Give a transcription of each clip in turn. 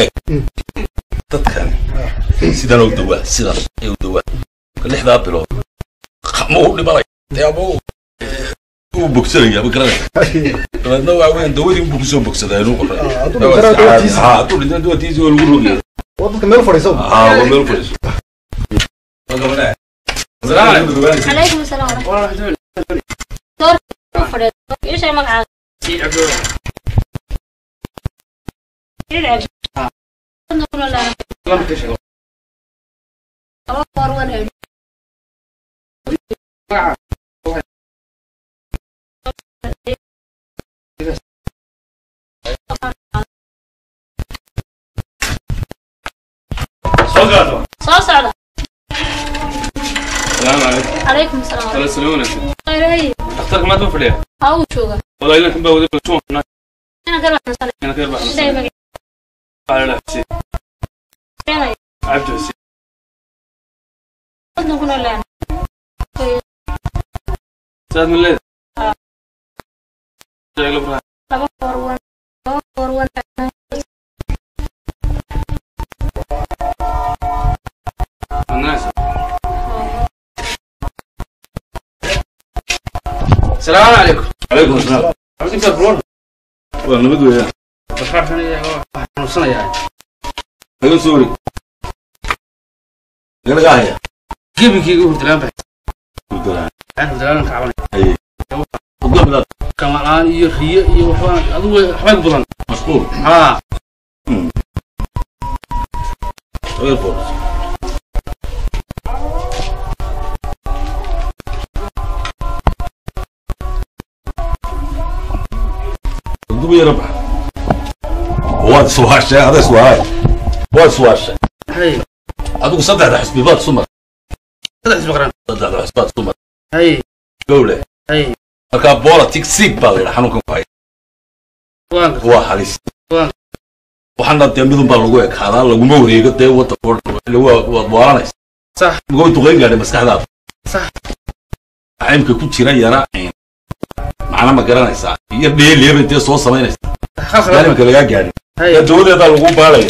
eeg dadkan sidan u dawaa sidaas ay u dawaa marka lixdaa bilood ma u dhimanay dee ama uu uu bogsanaya ma garanaysa dabeedna waa weyn dawadii unbuu kusoo bogsadaa inuu qoray hadduu dhintana dawadiisa. ha hadduu dhintana dawatiisi waa lagu rogaya waa dadka meel fadhiisa ha waa meel fadhiiso waa gabadha السلام عليكم. عليكم السلام ورحمة والله حدول الله وبركاته ايش المقعد؟ soo socda asalaamu calaykum calaykum salaam wala salaam wanaagsan khayray dhakhtarka maanta u fadhiya haa uu jooga walaa ilan xun السلام عليكم عليكم السلام عبدك البرور والله نبدو يا أنا يا laga soori lagalaga haya gebinkeyga hurdalaankacabankamal-aan iyo riyo iyo adigu waxbaa ku badan mashquul haa dubu yara bax waad suwaashee adees waaye waa iswaashay adigu saddexda xisbibaad sumar xisbaad sumar gowle markaa bolatic siig baa layidhaa xanuunkan ku waa halis waxana dee midunbaa lagu ekaadaa laguma wareego dee waddanko waad waalanaysa mugoo duqayn gaadhay maskaxdaada caymka ku jira yana macna ma garanaysaa iyo dheeliyaba intee soo samaynaysaa gaalimka lagaa gaadhin yaa dawadeedaa lagu baalaya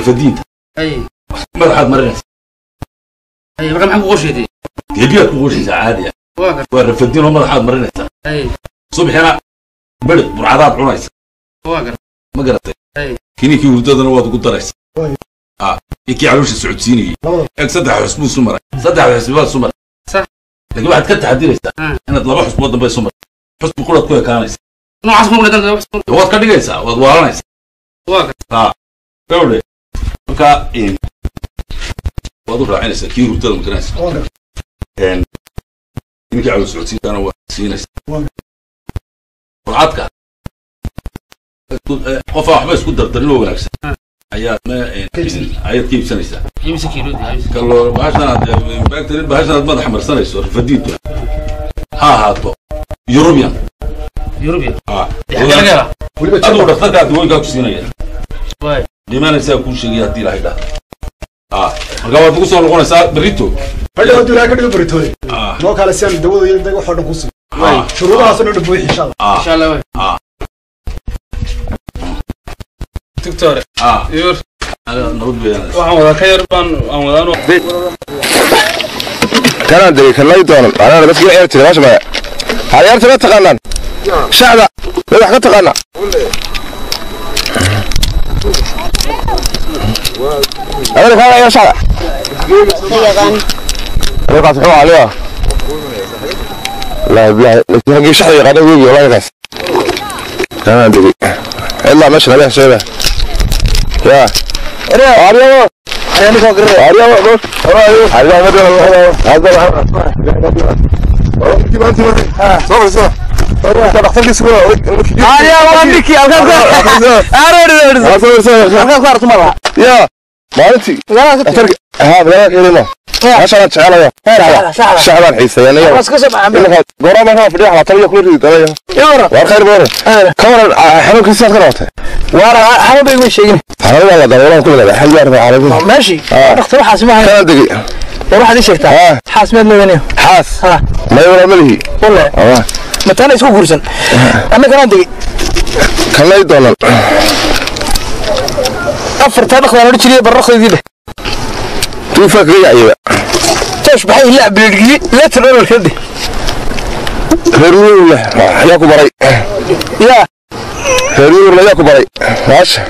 الفدين أي. مدحد مرنس أي رقم حق قوشيتي يبيك عادي يعني. واقر الفدين ومدحد مرنس أي. صبحنا بدت برعادات عنايس واقر ما قرأتي أي. كيني كي وردادنا واد قدرس آه. يكي علوش السعودسيني آه. صدح حسبون سمر صدح حسبون سمر صح. لكن واحد آه. أنا طلب حسبون ضبي سمر حسب كل كوي كانيس نوع عصبون لدن حسبون واد واد وارانيس آه. قولي markaa eh, waad u raacinaysaa kii hurdada maganaysa ninkii cawda socodsiintana waa siinaysaa. Qurcadka eh, qofaa waxba isku dardarin oo wanaagsan. Ayaa eh, ayaad ka iibsanaysaa kaloo bahashanaad baagtarin bahashanaad madax marsanayso rifadiintu. Ha ahaato. Yurubian yurubian ah. weliba dhaktarkaa dawooyinkaa ku siinaya dhimanaysaa kuu sheegaya haddii ilahay dhaha ah marka waad ugu soo noqonaysaa berito hadha hadduu ilaahay ka dhigo baritooy ah noo kale si aan dawada iyo daga waxoo dhan ku siin ah shuruudahaasoo dhan buuxi insha allah ah ان شاء الله واي ah دكتور ah يور nabad weeyaan waxaan wadaa ka yar baan aan wadaan kanaan degay kalay doonan anaa dadka ciyaar jiray maasha maya ciyaarta ma taqaanaan shacda ma wax ka هذا هذا يا شعب ريقاس حوا عليها لا لا لكن هنجي شحن يقعد ويجي والله يقعد أنا ادري الا ماشي عليها شيبه يا اريو اريو اريو اريو اريو اريو اريو maalintii haa magaalada meeshaan jecelayo shacbaan xiiseeyagooraamaa fadhiya xalaatamiya kula rididaaya waar khayr boore ka waran xanuunkiisi aad ka dhabatay xanuunbay sheegin xanuunbaa la daboolaha ku leedahay xayaar baa calaamada meeshii dhaktar waxaas maaha kana degay war waxaad ii sheegtaa xaas meed meedanaya xaas may walaa malihi wallahi mataana isku guursan anna kanaan degay kanay doonan أفرتها بخذ أنا رجلي برخ ذي به. توفك يا أيوة. تاش بحي اللعب بالرجلي لا تنور الكذي هرول ياكو بري. يا. هرول ياكو بري. ماشي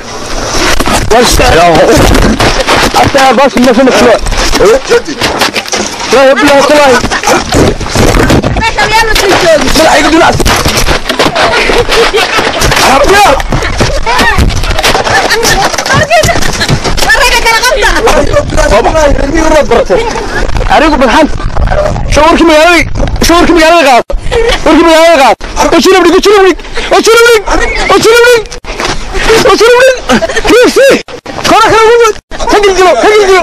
ماشي يا حتى باش ما في نفلو لا يا بلا والله لا يا بلا أريكو بالحن شعورك مقالي شعورك مقالي غاب شعورك مقالي غاب وشيل بنيك وشيل بنيك وشيل بنيك وشيل بنيك وشيل بنيك كيف سي خلاص خلاص موجود هجل جلو هجل جلو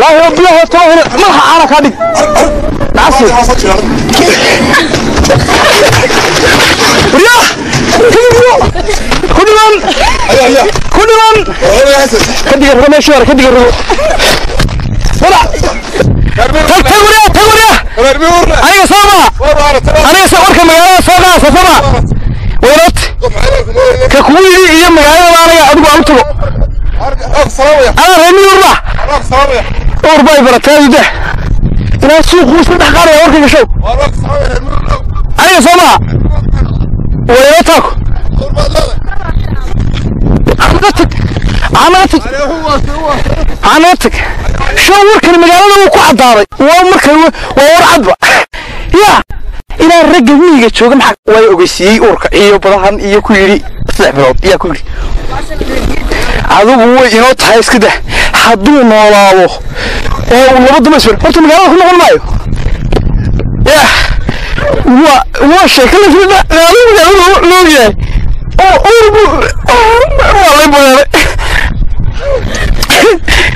لا يا بالله توهنا ما راح أعرف هذه نعسي رياح هجل كلهم كلهم كدق الرمى شوار كدق الرمى طلع تغوريا تغوريا أنا صوبا أنا صورك مجالا صوبا صوبا ولد ككوي إيه مجالا أنا أبغى أمتلو أنا رمي وربا وربا يبرتها يده أنا سوق وسط حقاري أوركي شو. أنا صوبا ويلتك ka tag canoo tag canoo tag show magaalada uu ku cadaaday. Waa markan waa warcadba yaa ilaa ragga miyiga jooga maxaa waa ogeysiiyey uurka? Iyo badahan iyo ku yidhi saddex bilood yaa ku yidhi. Adigu way inoo tahay iska dah hadduu noolaado oo uu laba dama isbel horta magaalada ku noqon maayo. Yaa waa sheeka la filadaa magaalada loogayahay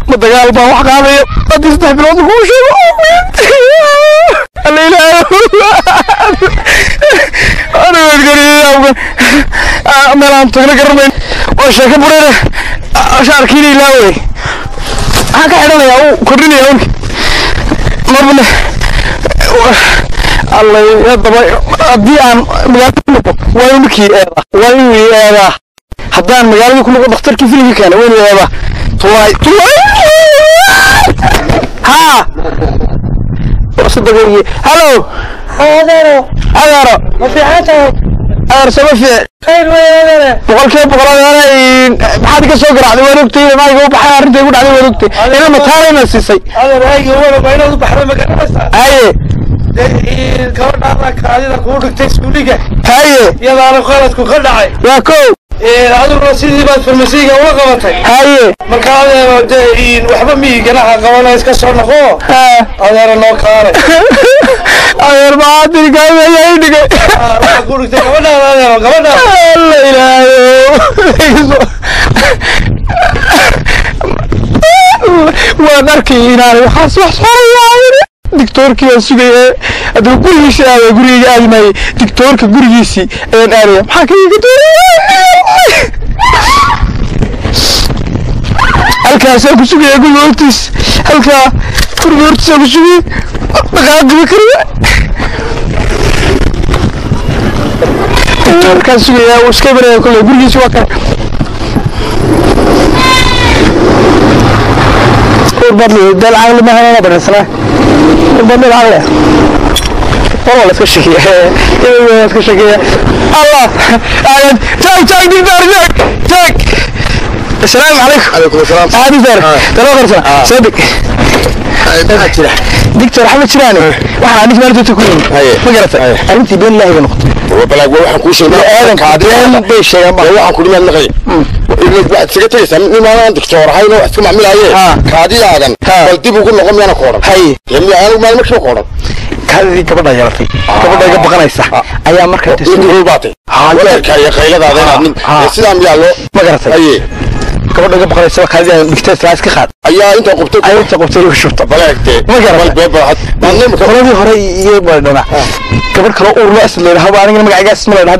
ma dagaal baa wax qaadaya haddii saddex bilood kuu sheego meel aan tagna garanayn waa sheeko bureere shaarkiina ilaawey maxaan ka xidhanayaa uu kordhinaya haddaba haddii aan magaalada ku noqo waa inu markii eedaa waa inuu eedaa haddaan magaaladii ku noqo dhakhtarkii filimka keena waa inuu eedaa tulaay tulaay haa صدقني هلو هذا هذا ما في حاجة أنا سوى في خير وين بقول كيف بقول أنا بحد كسر قرع ذي ورقتي ما يقول بحر أنت يقول عليه ورقتي أنا متهاي ما سيسي هذا رايق هو بينه بحر ما كان هاي gabadha gabadhaana kaadida kuu dhigtay suuliga haye iyadaana qaladku ka dhacay waa kow. Aduguna sidii baad farmasiiga uga qabatay haye marka adeero dee waxba miyi ganaxa qabana iska soo noqoo adeero noo kaalay adeer maaadirgaamaya dhigay ku dhigtay gabadhaada adeero gabadhaa la ilaayo waan arkay inaanay waxaas wax xorayaa dictoorkii aan sugaya hadduu gurigiisa aada guriga aadi maayay dictoorka gurigiisii ayaan aadaya maxaa ka iga doonaya halkaasaan ku sugaya guriga hortiis. Halkaa guriga hortiisaan ku sugaya dhaqaaqimi kariya dictoorkaan sugaya uu iska baraya kolley gurigiisi waa kan البدلي ده العامل ما هنا بدل اسمه البدلي العامل والله لا تكشكي أيوه تكشكي الله. أهلا تاك تاك دي تاك السلام عليكم. عليكم السلام. آه، عادي آه. ترى صدق دكتور احمد شراني واحد عندك ما تكون ما قرأت. أنت الله ونقطة kaadidii gabadha yeelatay gabadha iga baqanaysa. Ayaa markaa ma garatay gabadha iga baqanaysa kaadidii aan dhigtay islaas ka qaad. Ayaa intaa qubtay ay inta qabtay lagu shubta baleegtee Ma garatay. bal beebahad maadnimka qoladii hore iyo baydhana gabadh kale uur loo asleeyahay haba anigana magacigaas ma leedahay